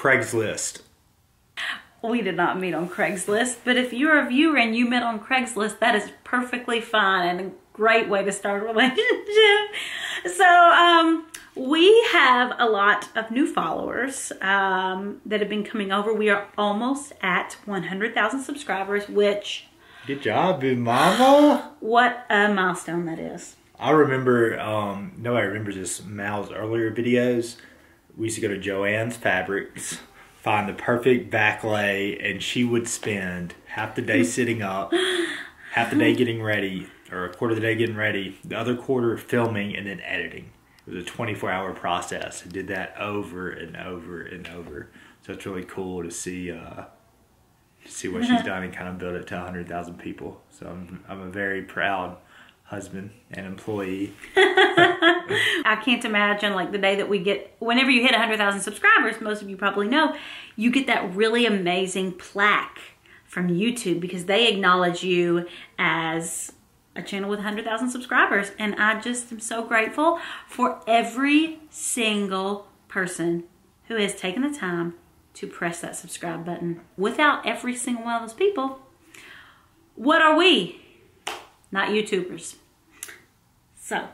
Craigslist. We did not meet on Craigslist, but if you're a viewer and you met on Craigslist, that is perfectly fine and a great way to start a relationship. So, um, we have a lot of new followers um, that have been coming over. We are almost at 100,000 subscribers, which Good job, mama. what a milestone that is. I remember, um, nobody remembers this, Mal's earlier videos. We used to go to Joann's Fabrics, find the perfect back lay, and she would spend half the day sitting up, half the day getting ready, or a quarter of the day getting ready, the other quarter filming, and then editing. It was a 24 hour process. I did that over and over and over. So it's really cool to see uh, to see what she's done and kind of build it to 100,000 people. So I'm, I'm a very proud husband and employee. I can't imagine like the day that we get, whenever you hit 100,000 subscribers, most of you probably know, you get that really amazing plaque from YouTube because they acknowledge you as a channel with 100,000 subscribers. And I just am so grateful for every single person who has taken the time to press that subscribe button. Without every single one of those people, what are we? Not YouTubers. So,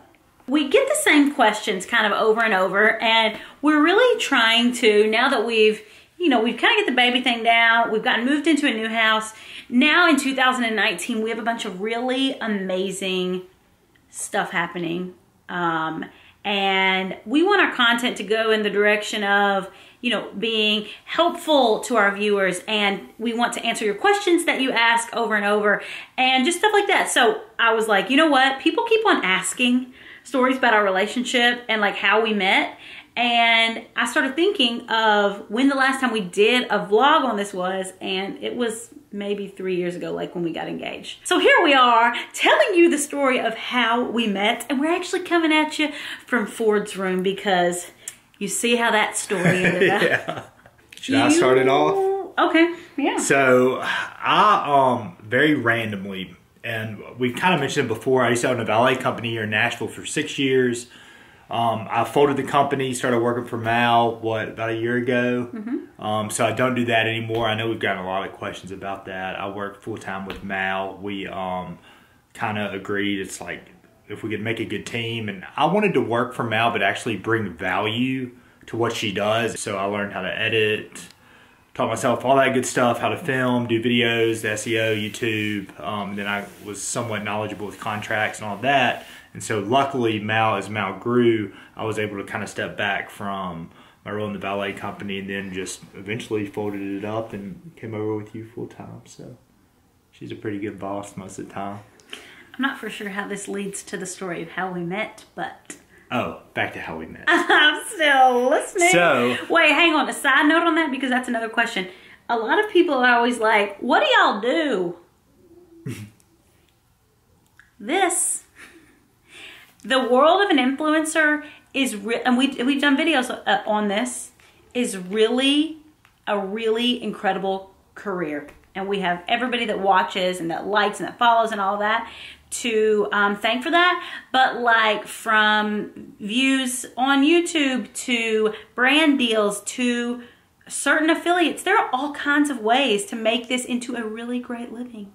we get the same questions kind of over and over, and we're really trying to, now that we've, you know, we've kind of get the baby thing down, we've gotten moved into a new house. Now in 2019, we have a bunch of really amazing stuff happening. Um, and we want our content to go in the direction of, you know, being helpful to our viewers and we want to answer your questions that you ask over and over and just stuff like that. So I was like, you know what? People keep on asking stories about our relationship and like how we met. And I started thinking of when the last time we did a vlog on this was, and it was maybe three years ago, like when we got engaged. So here we are telling you the story of how we met, and we're actually coming at you from Ford's room because you see how that story ended up. yeah. Should I start it off? Okay, yeah. So I um very randomly, and we kind of mentioned it before. I used to own a valet company here in Nashville for six years. Um, I folded the company, started working for Mal, what, about a year ago. Um, so I don't do that anymore. I know we've gotten a lot of questions about that. I work full time with Mal. We um, kind of agreed it's like if we could make a good team. And I wanted to work for Mal, but actually bring value to what she does. So I learned how to edit, taught myself all that good stuff, how to film, do videos, SEO, YouTube. Um, then I was somewhat knowledgeable with contracts and all that. And so luckily, Mal, as Mal grew, I was able to kind of step back from my role in the valet company and then just eventually folded it up and came over with you full time. So she's a pretty good boss most of the time. I'm not for sure how this leads to the story of how we met, but Oh, back to how we met. I'm still listening. So- wait, hang on. A side note on that because that's another question. A lot of people are always like, "What do y'all do?" this, the world of an influencer is, re- and we we've done videos uh, on this, is really a really incredible career. And we have everybody that watches and that likes and that follows and all that to um, thank for that. But like from views on YouTube to brand deals to certain affiliates, there are all kinds of ways to make this into a really great living.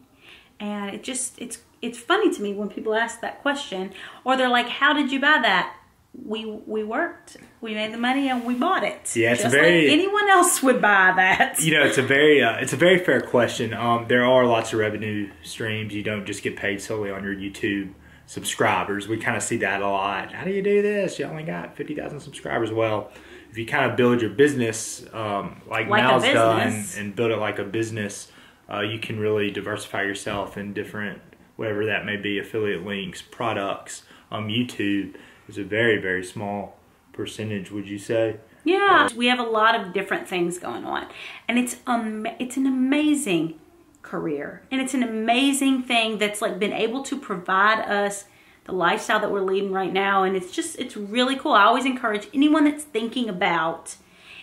And it just it's it's funny to me when people ask that question or they're like, "How did you buy that?" We we worked, we made the money, and we bought it. Yeah, it's just very- like anyone else would buy that. You know, it's a very uh, it's a very fair question. Um, there are lots of revenue streams. You don't just get paid solely on your YouTube subscribers. We kind of see that a lot. How do you do this? You only got fifty thousand subscribers. Well, if you kind of build your business um, like, Like Mal's done and build it like a business, uh, you can really diversify yourself in different whatever that may be affiliate links, products. Um, YouTube is a very very small percentage. Would you say? Yeah, we have a lot of different things going on, and it's um, it's an amazing career, and it's an amazing thing that's like been able to provide us the lifestyle that we're leading right now, and it's just it's really cool. I always encourage anyone that's thinking about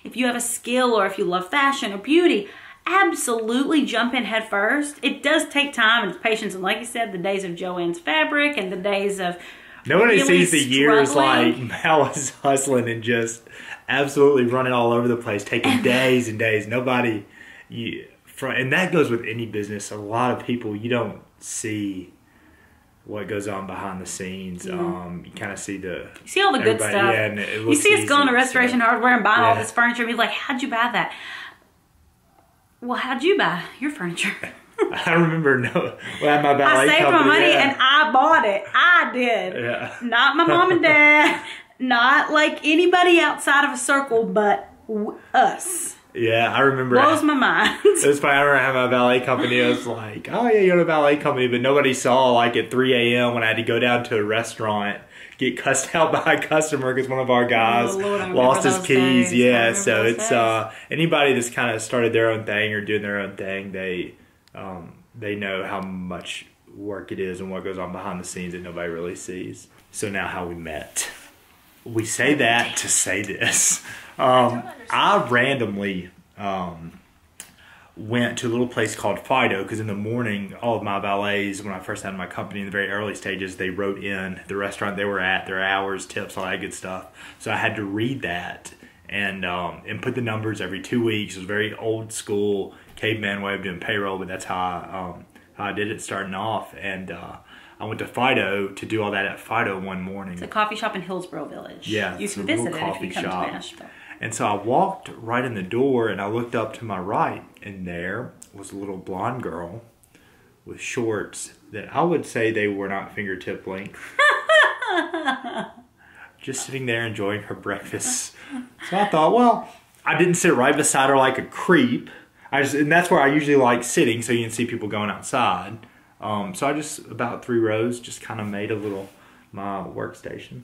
if you have a skill or if you love fashion or beauty. Absolutely jump in head first. It does take time and patience, and like you said, the days of Joann's fabric and the days of Nobody really sees the years like Mal was hustling and just absolutely running all over the place, taking days and days. Nobody, you, from, and that goes with any business. A lot of people you don't see what goes on behind the scenes. Um, you kind of see the You see all the good stuff. Yeah, and it you see us going to Restoration so- Hardware and buying all this furniture. And be like, how'd you buy that? Well, how'd you buy your furniture? I remember no, when I had my I valet saved my money yeah. and I bought it. I did. Yeah. Not my mom and dad. not like anybody outside of a circle, but w- us. yeah, I remember. Blows my mind. It was funny. I remember having my valet company. I was like, "Oh yeah, you own a valet company," but nobody saw like at 3 a.m. when I had to go down to a restaurant get cussed out by a customer because one of our guys Oh, Lord, lost his keys. days. Yeah, so it's days. uh anybody that's kind of started their own thing or doing their own thing, they um they know how much work it is and what goes on behind the scenes that nobody really sees. So now how we met. We say that to say this. Um, I randomly um, went to a little place called Fido because in the morning, all of my valets, when I first had my company in the very early stages, they wrote in the restaurant they were at, their hours, tips, all that good stuff. So I had to read that and um, and put the numbers every two weeks. It was very old school caveman way of doing payroll, but that's how I, um, how I did it starting off. And uh, I went to Fido to do all that at Fido one morning. the coffee shop in Hillsboro Village. Yeah, You it's can a visit it if coffee you come shop. to Nashville. And so I walked right in the door and I looked up to my right, and there was a little blonde girl with shorts that I would say they were not fingertip length. Just sitting there enjoying her breakfast. So I thought, well, I didn't sit right beside her like a creep. I just, and that's where I usually like sitting, so you can see people going outside. Um, so I just about three rows, just kind of made a little my workstation.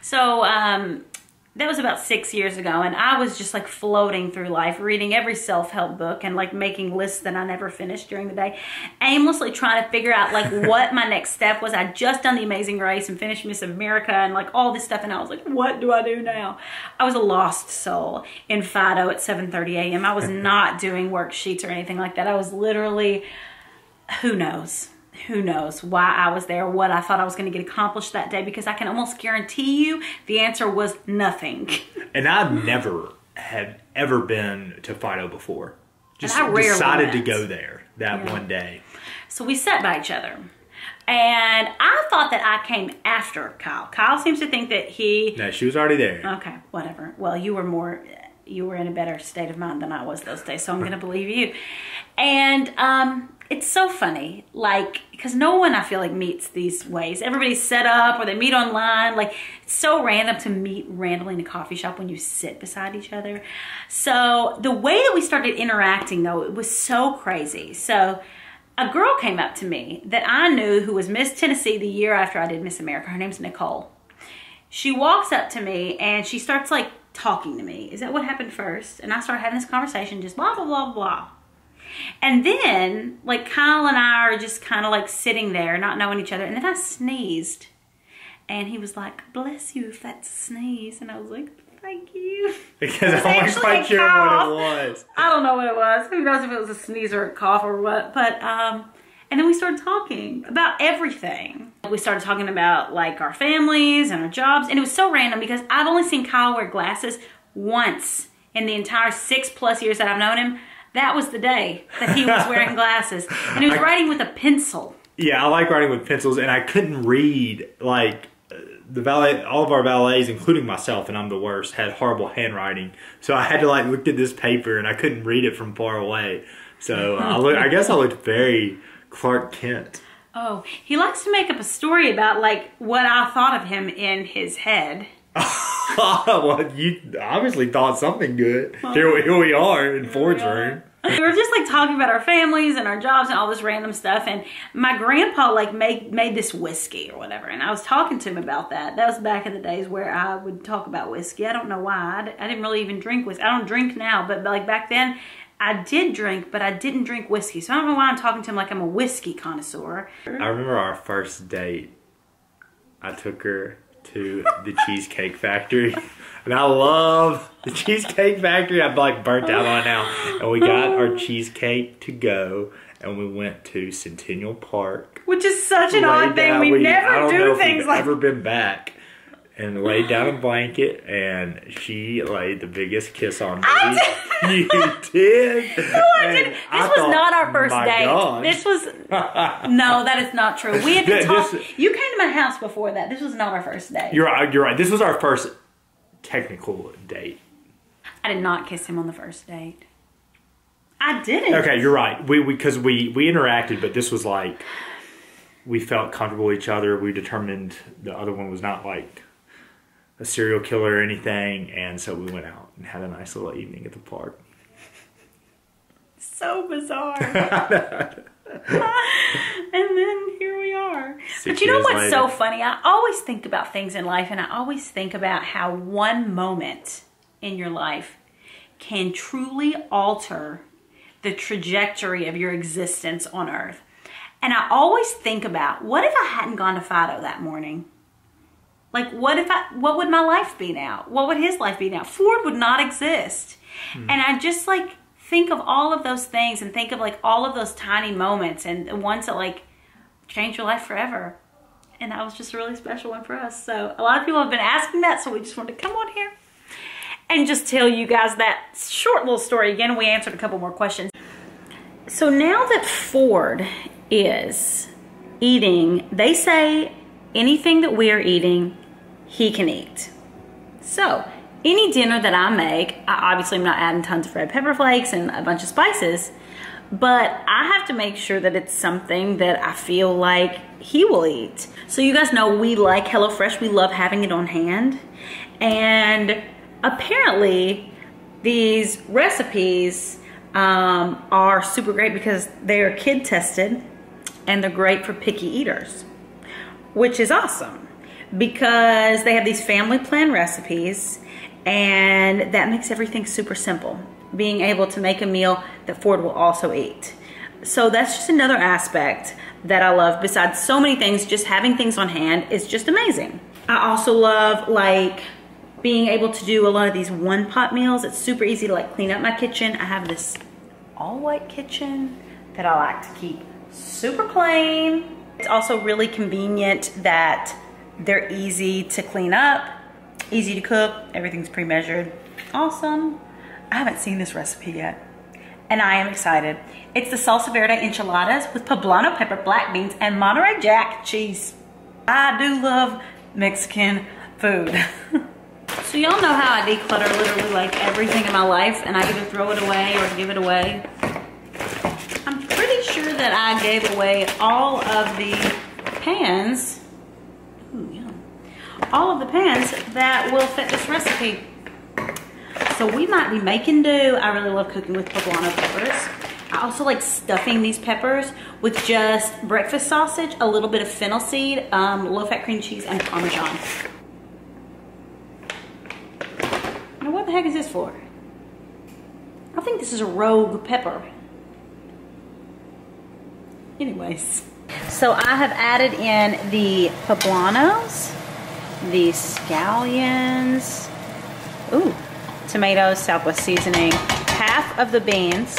So um, that was about six years ago, and I was just like floating through life, reading every self help book and like making lists that I never finished during the day, aimlessly trying to figure out like what my next step was. I'd just done the Amazing Race and finished Miss America and like all this stuff, and I was like, what do I do now? I was a lost soul in Fido at 7:30 a.m. I was not doing worksheets or anything like that. I was literally who knows who knows why I was there, what I thought I was going to get accomplished that day, because I can almost guarantee you the answer was nothing. And I've never had ever been to Fido before. Just decided to go there that Yeah. one day. So we sat by each other. And I thought that I came after Kyle. Kyle seems to think that he. No, she was already there. Okay, whatever. Well, you were more. You were in a better state of mind than I was those days, so I'm going to believe you. And um, it's so funny, like, because no one I feel like meets these ways. Everybody's set up or they meet online. Like, it's so random to meet randomly in a coffee shop when you sit beside each other. So, the way that we started interacting, though, it was so crazy. So, a girl came up to me that I knew who was Miss Tennessee the year after I did Miss America. Her name's Nicole she walks up to me and she starts like talking to me. Is that what happened first? And I start having this conversation, just blah blah blah blah. And then like Kyle and I are just kind of like sitting there, not knowing each other. And then I sneezed, and he was like, "Bless you if that's a sneeze." And I was like, "Thank you." Because I wasn't quite sure what it was. I don't know what it was. Who knows if it was a sneeze or a cough or what? But um, and then we started talking about everything. We started talking about like our families and our jobs, and it was so random because I've only seen Kyle wear glasses once in the entire six plus years that I've known him. That was the day that he was wearing glasses, and he was writing with a pencil. Yeah, I like writing with pencils, and I couldn't read like uh, the valet. All of our valets, including myself, and I'm the worst, had horrible handwriting. So I had to like look at this paper, and I couldn't read it from far away. So I look. I guess I looked very Clark Kent. Oh, he likes to make up a story about like what I thought of him in his head. well, you obviously thought something good. Here, we- here we are in Ford's room. we were just like talking about our families and our jobs and all this random stuff and my grandpa like made made this whiskey or whatever and i was talking to him about that that was back in the days where i would talk about whiskey i don't know why i, d- I didn't really even drink whiskey i don't drink now but like back then i did drink but i didn't drink whiskey so i don't know why i'm talking to him like i'm a whiskey connoisseur I remember our first date. I took her to the Cheesecake Factory. And I love the Cheesecake Factory. I'm like burnt out on it now. And we got our cheesecake to go. And we went to Centennial Park. which is such an odd thing we, I never do things like ever been back. And laid down a blanket, and she laid the biggest kiss on me. I you did. No, I didn't. This was not our first date. This was no, that is not true. We had been talking. You came to my house before that. This was not our first date. You're right. You're right. This was our first technical date. I did not kiss him on the first date. I didn't. Okay, you're right. We because we, we we interacted, but this was like we felt comfortable with each other. We determined the other one was not like a serial killer or anything, and so we went out and had a nice little evening at the park. So bizarre. and then here we are. Six but you know what's later. so funny? I always think about things in life, and I always think about how one moment in your life can truly alter the trajectory of your existence on earth. And I always think about what if I hadn't gone to Fido that morning? Like what if I what would my life be now? What would his life be now? Ford would not exist. Hmm. And I just like think of all of those things and think of like all of those tiny moments and the ones that like change your life forever. And that was just a really special one for us. So a lot of people have been asking that, so we just wanted to come on here and just tell you guys that short little story. Again, we answered a couple more questions. So now that Ford is eating, they say anything that we are eating, he can eat. So any dinner that I make, I obviously am not adding tons of red pepper flakes and a bunch of spices, but I have to make sure that it's something that I feel like he will eat. So you guys know we like HelloFresh. We love having it on hand. And apparently these recipes um, are super great because they are kid tested and they're great for picky eaters, which is awesome because they have these family plan recipes and that makes everything super simple. Being able to make a meal that Ford will also eat. So that's just another aspect that I love besides so many things, just having things on hand is just amazing. I also love like being able to do a lot of these one pot meals. It's super easy to like clean up my kitchen. I have this all white kitchen that I like to keep super clean. It's also really convenient that they're easy to clean up, easy to cook, everything's pre-measured. Awesome. I haven't seen this recipe yet and I am excited. It's the salsa verde enchiladas with poblano pepper, black beans, and Monterey Jack cheese. I do love Mexican food. So y'all know how I declutter literally like everything in my life and I either throw it away or give it away. I'm pretty sure that I gave away all of the pans, all of the pans that will fit this recipe. So we might be making do. I really love cooking with poblano peppers. I also like stuffing these peppers with just breakfast sausage, a little bit of fennel seed, um, low-fat cream cheese, and Parmesan. Now what the heck is this for? I think this is a rogue pepper. Anyways. So I have added in the poblanos, the scallions, ooh, tomatoes, Southwest seasoning, half of the beans,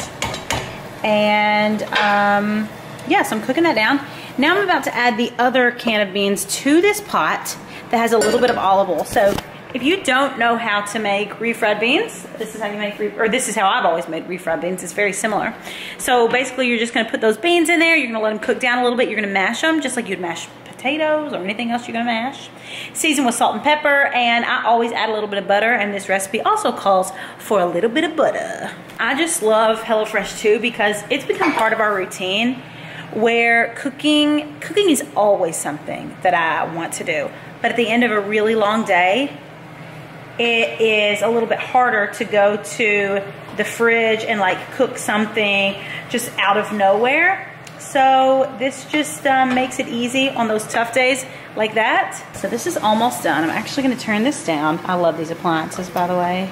and um, yeah, so I'm cooking that down. Now I'm about to add the other can of beans to this pot that has a little bit of olive oil. So if you don't know how to make refried beans, this is how you make, or this is how I've always made refried beans. It's very similar. So basically you're just gonna put those beans in there. You're gonna let them cook down a little bit. You're gonna mash them just like you'd mash potatoes or anything else you're gonna mash. Season with salt and pepper, and I always add a little bit of butter, and this recipe also calls for a little bit of butter. I just love HelloFresh too because it's become part of our routine where cooking, cooking is always something that I want to do. But at the end of a really long day, it is a little bit harder to go to the fridge and like cook something just out of nowhere. So this just um, makes it easy on those tough days like that. So this is almost done. I'm actually gonna turn this down. I love these appliances, by the way.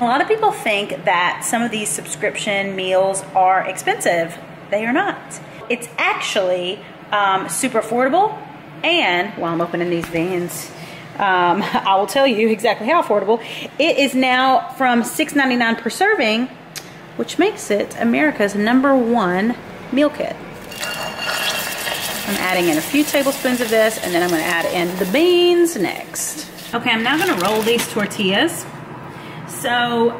A lot of people think that some of these subscription meals are expensive. They are not. It's actually um, super affordable. And while I'm opening these beans, um, I will tell you exactly how affordable. It is now from $6.99 per serving, which makes it America's number one meal kit. I'm adding in a few tablespoons of this, and then I'm gonna add in the beans next. Okay, I'm now gonna roll these tortillas. So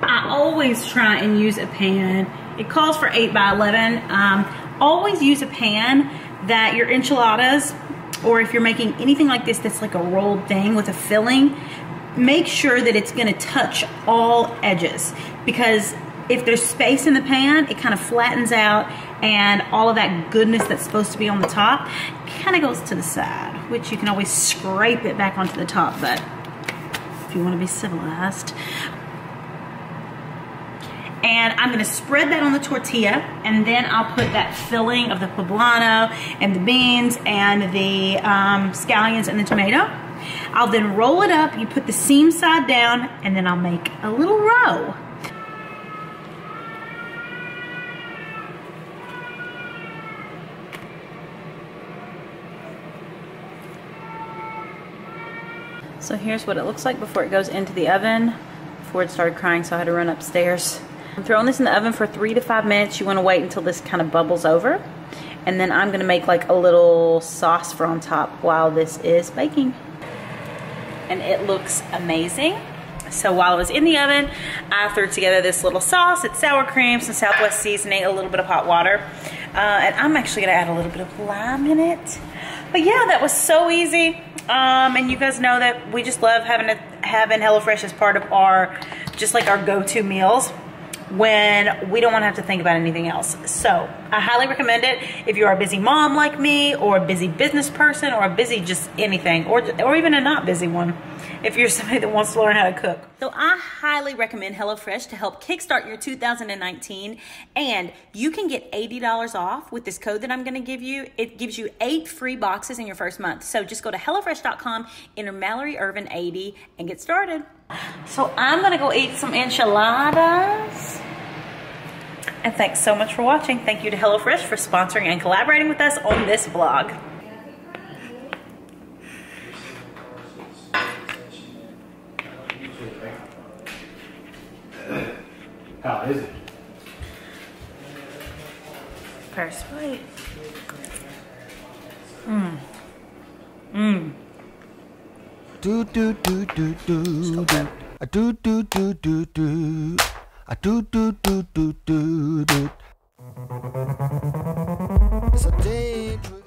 I always try and use a pan. It calls for 8 by 11. Um, always use a pan that your enchiladas, or if you're making anything like this that's like a rolled thing with a filling, make sure that it's gonna touch all edges because if there's space in the pan, it kind of flattens out and all of that goodness that's supposed to be on the top kind of goes to the side, which you can always scrape it back onto the top, but if you want to be civilized. And I'm gonna spread that on the tortilla and then I'll put that filling of the poblano and the beans and the um, scallions and the tomato. I'll then roll it up, you put the seam side down, and then I'll make a little row. So here's what it looks like before it goes into the oven. Before it started crying, so I had to run upstairs. I'm throwing this in the oven for three to five minutes. You wanna wait until this kind of bubbles over. And then I'm gonna make like a little sauce for on top while this is baking. And it looks amazing. So while it was in the oven, I threw together this little sauce. It's sour cream, some Southwest seasoning, a little bit of hot water. Uh, and I'm actually gonna add a little bit of lime in it. But yeah, that was so easy. Um, and you guys know that we just love having a, having HelloFresh as part of our, just like our go-to meals when we don't want to have to think about anything else. So I highly recommend it if you're a busy mom like me or a busy business person or a busy just anything or, or even a not busy one if you're somebody that wants to learn how to cook. So I highly recommend HelloFresh to help kickstart your 2019 and you can get $80 off with this code that I'm going to give you. It gives you eight free boxes in your first month. So just go to HelloFresh.com, enter Mallory Ervin 80 and get started. So I'm gonna go eat some enchiladas. And thanks so much for watching. Thank you to HelloFresh for sponsoring and collaborating with us on this vlog. How is it? First bite. Mmm. Mmm. Do do do do do do. A do do do do do. A do do do do do do. It's a day.